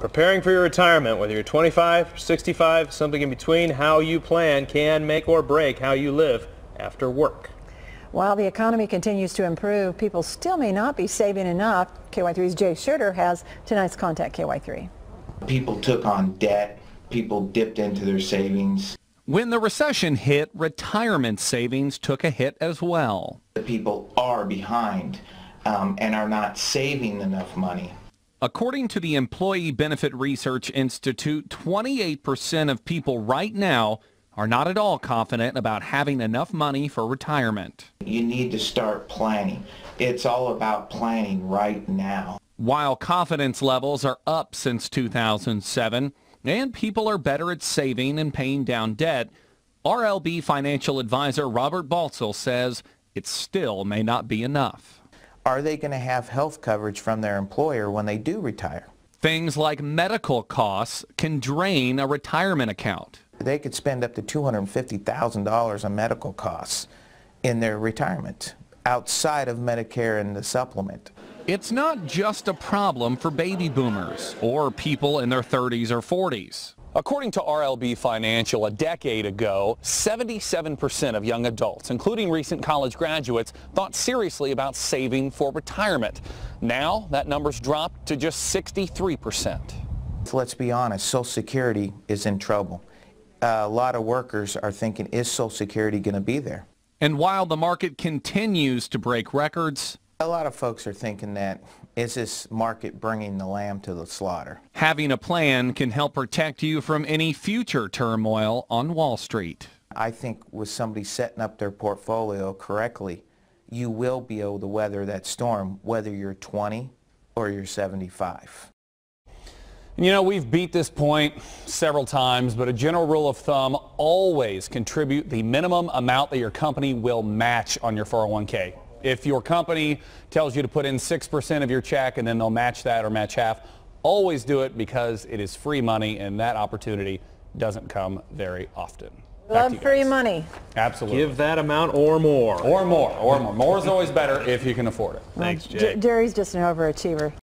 Preparing for your retirement, whether you're 25, 65, something in between, how you plan can make or break how you live after work. While the economy continues to improve, people still may not be saving enough. KY3's Jay Schurter has tonight's Contact KY3. People took on debt. People dipped into their savings. When the recession hit, retirement savings took a hit as well. The people are behind um, and are not saving enough money. According to the Employee Benefit Research Institute, 28% of people right now are not at all confident about having enough money for retirement. You need to start planning. It's all about planning right now. While confidence levels are up since 2007 and people are better at saving and paying down debt, RLB financial advisor Robert Baltzell says it still may not be enough are they going to have health coverage from their employer when they do retire? Things like medical costs can drain a retirement account. They could spend up to $250,000 on medical costs in their retirement outside of Medicare and the supplement. It's not just a problem for baby boomers or people in their 30s or 40s. According to RLB Financial, a decade ago, 77% of young adults, including recent college graduates, thought seriously about saving for retirement. Now, that number's dropped to just 63%. Let's be honest, Social Security is in trouble. Uh, a lot of workers are thinking, is Social Security going to be there? And while the market continues to break records, a lot of folks are thinking that, is this market bringing the lamb to the slaughter? Having a plan can help protect you from any future turmoil on Wall Street. I think with somebody setting up their portfolio correctly, you will be able to weather that storm, whether you're 20 or you're 75. You know, we've beat this point several times, but a general rule of thumb, always contribute the minimum amount that your company will match on your 401k. If your company tells you to put in 6% of your check and then they'll match that or match half, always do it because it is free money and that opportunity doesn't come very often. Love free money. Absolutely. Give that amount or more. Or more. Or more. More is always better if you can afford it. Thanks, Jay. Jerry's just an overachiever.